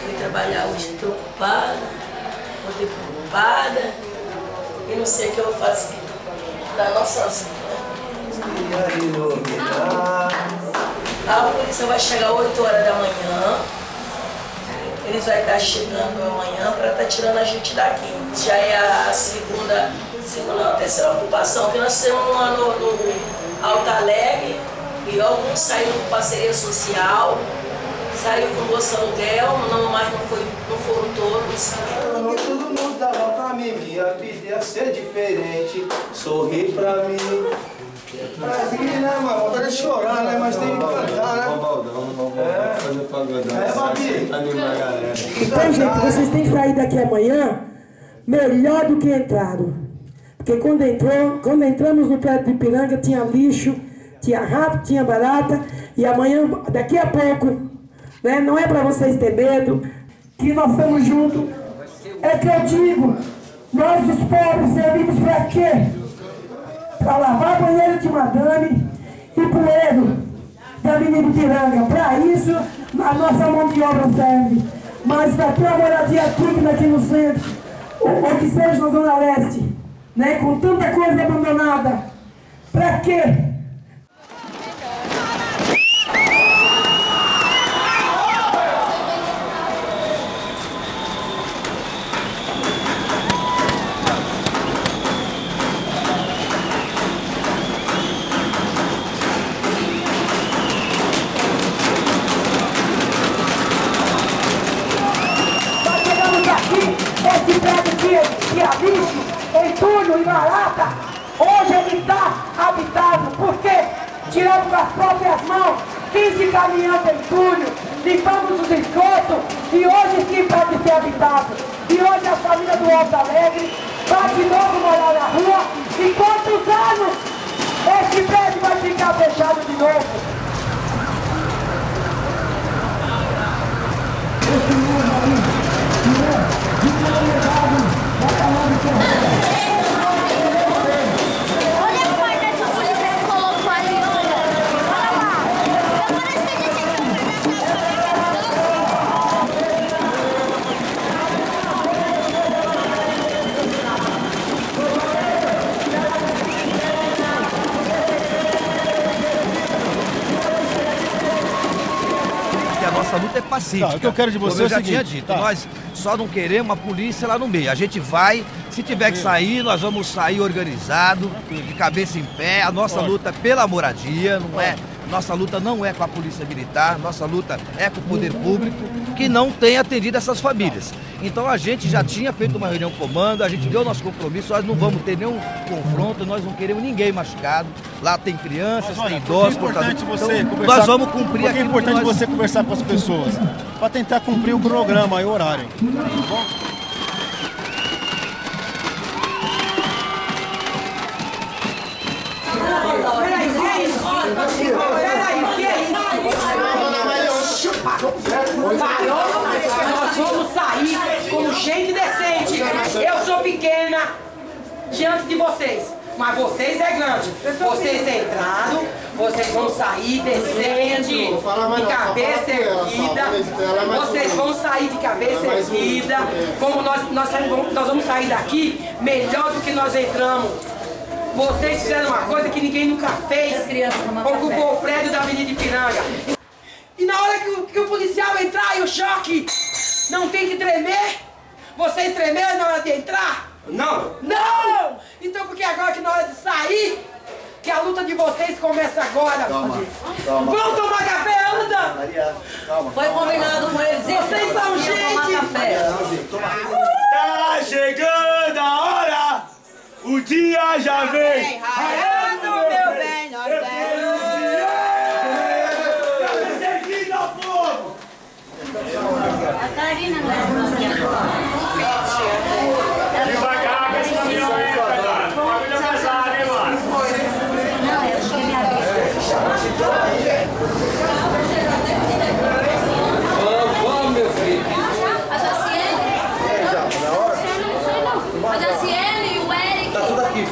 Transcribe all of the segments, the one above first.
Fui trabalhar hoje preocupada, o preocupada, e não sei o que eu faço da nossa vida. A polícia vai chegar 8 horas da manhã. Eles vão estar tá chegando amanhã para estar tá tirando a gente daqui. Já é a segunda, segunda, terceira ocupação que nós temos no, no, no Alto Alegre e alguns saíram com parceria social, saíram com bolsa aluguel, não, mas não, foi, não foram todos. Tudo mudava pra mim, minha vida ia ser diferente, sorri pra mim. Parece que, né, mano, vontade de chorar, né, mas tem que cantar, né? É, fazer pagodão. É, Babi. Então, gente, vocês têm que sair daqui amanhã melhor do que entraram. Porque quando, entrou, quando entramos no prédio de Piranga tinha lixo, tinha rato, tinha barata, e amanhã, daqui a pouco, né, não é para vocês ter medo, que nós estamos juntos. É que eu digo, nós os pobres servimos para quê? Para lavar banheiro de madame e poeiro da Avenida Piranga. Para isso, a nossa mão de obra serve. Mas para ter uma moradia digna aqui no centro, ou que seja na Zona Leste, né, com tanta coisa abandonada, para quê? Barata, hoje ele está habitado, porque tiramos com as próprias mãos 15 caminhões de entulho, limpamos os esgotos e hoje sim pode ser habitado. E hoje a família do Alto Alegre vai de novo morar na rua e quantos anos esse prédio vai ficar fechado de novo? Nossa luta é pacífica. Tá, o que eu quero de você Como eu é o já tinha dito, tá. nós só não queremos a polícia lá no meio. A gente vai, se tiver que sair, nós vamos sair organizado, de cabeça em pé. A nossa luta é pela moradia, não é? Nossa luta não é com a polícia militar, nossa luta é com o poder público que não tem atendido essas famílias. Então a gente já tinha feito uma reunião comando, a gente deu nosso compromisso, nós não vamos ter nenhum confronto, nós não queremos ninguém machucado. Lá tem crianças, Mas olha, tem porque idosos, é importante portadores. você Então, conversar. nós vamos cumprir porque é que importante nós- você conversar com as pessoas para tentar cumprir o programa e o horário. Tá bom? Parou, nós vamos sair como gente decente. Eu sou pequena diante de vocês, mas vocês é grande. Vocês entraram, vocês vão sair decente, de cabeça erguida. Vocês vão sair de cabeça erguida. Como nós, nós, nós vamos sair daqui melhor do que nós entramos. Vocês fizeram uma coisa que ninguém nunca fez. Ocupou o prédio da Avenida Ipiranga. Hora que o, que o policial entrar e o choque, não tem que tremer? Vocês tremeram na hora de entrar? Não! Não! Então por que agora que na hora de sair, que a luta de vocês começa agora? Vão tomar café, anda! Foi combinado com eles. Vocês são gente. café. Tá chegando a hora! O dia já vem! Raiando,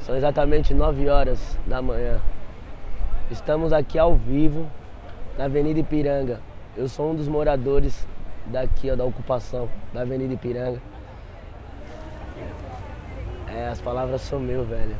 São exatamente 9 horas da manhã. Estamos aqui ao vivo na Avenida Ipiranga. Eu sou um dos moradores daqui, ó, da ocupação da Avenida Ipiranga. É, as palavras são meu, velho.